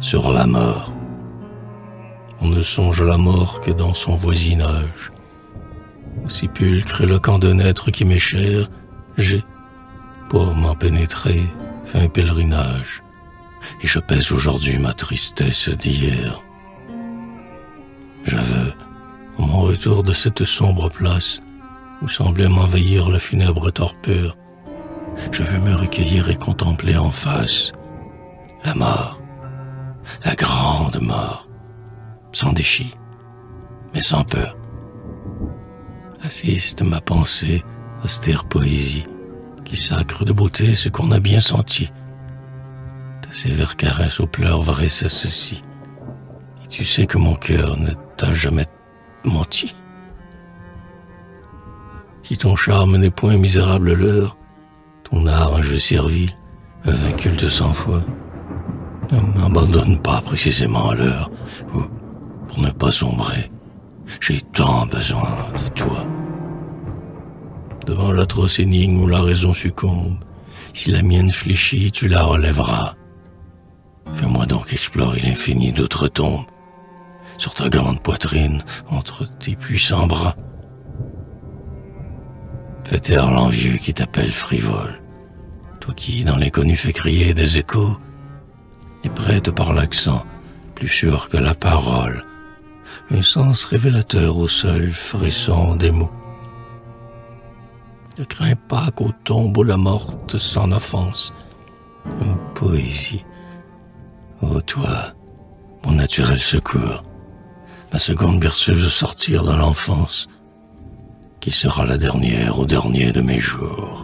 sur la mort. On ne songe à la mort que dans son voisinage. Au sépulcre éloquent de naître qui m'est cher, j'ai, pour m'en pénétrer, fait un pèlerinage. Et je pèse aujourd'hui ma tristesse d'hier. Je veux, au mon retour de cette sombre place, où semblait m'envahir la funèbre torpeur, je veux me recueillir et contempler en face la mort, grande mort, sans défi, mais sans peur. Assiste ma pensée, austère poésie, qui sacre de beauté ce qu'on a bien senti. Ta sévère caresse aux pleurs vrai ceci. Et tu sais que mon cœur ne t'a jamais menti. Si ton charme n'est point misérable l'heure, ton art un jeu servile, un vaincu de cent fois, ne m'abandonne pas précisément à l'heure pour ne pas sombrer, j'ai tant besoin de toi. Devant l'atroce énigme où la raison succombe, si la mienne fléchit, tu la relèveras. Fais-moi donc explorer l'infini d'autres tombes, sur ta grande poitrine, entre tes puissants bras. Fais taire l'envieux qui t'appelle frivole, toi qui, dans l'inconnu, fais crier des échos, et prête par l'accent, plus sûr que la parole, un sens révélateur au seul frisson des mots. Ne crains pas qu'au tombeau la morte sans offense. Oh poésie, ô toi, mon naturel secours, ma seconde berceuse sortir de l'enfance, qui sera la dernière au dernier de mes jours.